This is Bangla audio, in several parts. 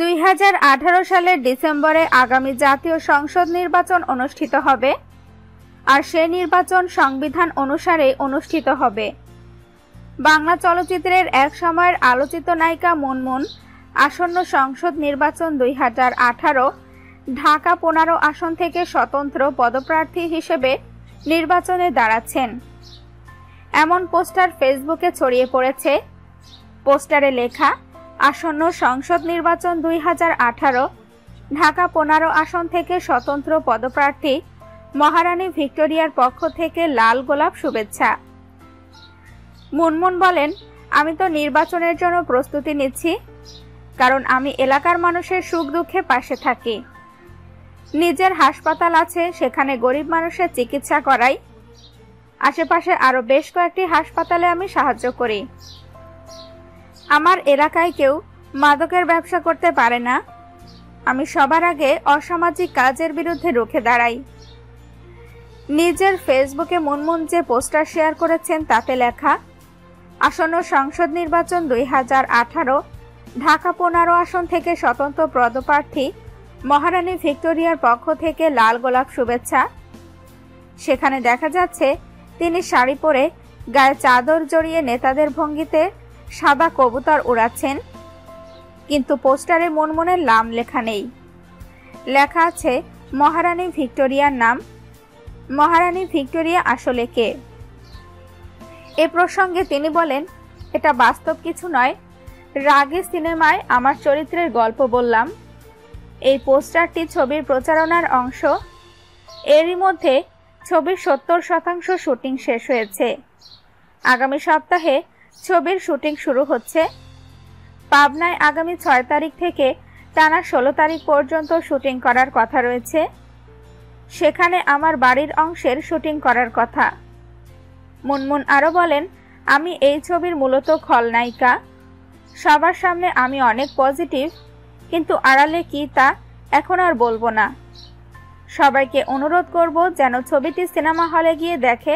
দুই হাজার আঠারো সালের ডিসেম্বরে আগামী জাতীয় সংসদ নির্বাচন অনুষ্ঠিত হবে, আর সে নির্বাচন সংবিধান অনুসারে অনুষ্ঠিত হবে। বাংলা চলচ্চিত্রের এক সময়ের আলোচিত নায়িকা মুনমুন, আসন্ন সংসদ নির্বাচন দুই হাজার আঠারো, ঢাকা পনেরো আসন থেকে স্বতন্ত্র পদপ্রার্থী হিসেবে নির্বাচনে দাঁড়াচ্ছেন। এমন পোস্টার ফেসবুকে ছড়িয়ে পড়েছে। পোস্টারে লেখা আসন্ন সংসদ নির্বাচন দুই হাজার আঠারো, ঢাকা পনেরো আসন থেকে স্বতন্ত্র পদপ্রার্থী মহারানী ভিক্টোরিয়ার পক্ষ থেকে লাল গোলাপ শুভেচ্ছা। মুনমুন বলেন, আমি তো নির্বাচনের জন্য প্রস্তুতি নিচ্ছি, কারণ আমি এলাকার মানুষের সুখ দুঃখে পাশে থাকি। নিজের হাসপাতাল আছে, সেখানে গরিব মানুষের চিকিৎসা করাই। আশেপাশে আরও বেশ কয়েকটি হাসপাতালে আমি সাহায্য করি। আমার এলাকায় কেউ মাদকের ব্যবসা করতে পারে না। আমি সবার আগে অসামাজিক কাজের বিরুদ্ধে রুখে দাঁড়াই। নিজের ফেসবুকে মুনমুন যে পোস্টার শেয়ার করেছেন, তাতে লেখা, আসন্ন সংসদ নির্বাচন দুই হাজার আঠারো, ঢাকা পনেরো আসন থেকে স্বতন্ত্র পদপ্রার্থী মহারানী ভিক্টোরিয়ার পক্ষ থেকে লাল গোলাপ শুভেচ্ছা। সেখানে দেখা যাচ্ছে, তিনি শাড়ি পরে গায়ে চাদর জড়িয়ে নেতাদের ভঙ্গিতে সাদা কবুতর উড়াচ্ছেন কিন্তু পোস্টারে মন মনমনের নাম লেখা নেই। লেখা আছে, মহারানী ভিক্টোরিয়ার নাম। মহারানী ভিক্টোরিয়া আসলে কে? এ প্রসঙ্গে তিনি বলেন, এটা বাস্তব কিছু নয়। রাগে সিনেমায় আমার চরিত্রের গল্প বললাম। এই পোস্টারটি ছবির প্রচারণার অংশ। এরই মধ্যে ছবির সত্তর শতাংশ শুটিং শেষ হয়েছে। আগামী সপ্তাহে ছবির শুটিং শুরু হচ্ছে। পাবনায় আগামী ছয় তারিখ থেকে টানা ষোলো তারিখ পর্যন্ত শুটিং করার কথা রয়েছে। সেখানে আমার বাড়ির অংশের শুটিং করার কথা। মুনমুন আরও বলেন, আমি এই ছবির মূলত খলনায়িকা। সবার সামনে আমি অনেক পজিটিভ, কিন্তু আড়ালে কি তা এখন আর বলব না। সবাইকে অনুরোধ করব যেন ছবিটি সিনেমা হলে গিয়ে দেখে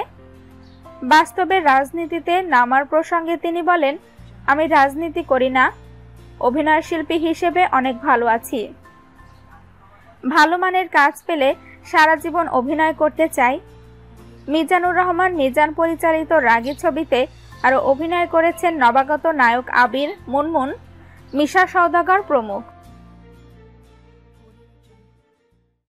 বাস্তবে রাজনীতিতে নামার প্রসঙ্গে তিনি বলেন, আমি রাজনীতি করি না। অভিনয় শিল্পী হিসেবে অনেক ভালো আছি। ভালো মানের কাজ পেলে সারা জীবন অভিনয় করতে চাই। মিজানুর রহমান মিজান পরিচালিত রাগী ছবিতে আরও অভিনয় করেছেন নবাগত নায়ক আবির, মুনমুন, মিশা সওদাগর প্রমুখ।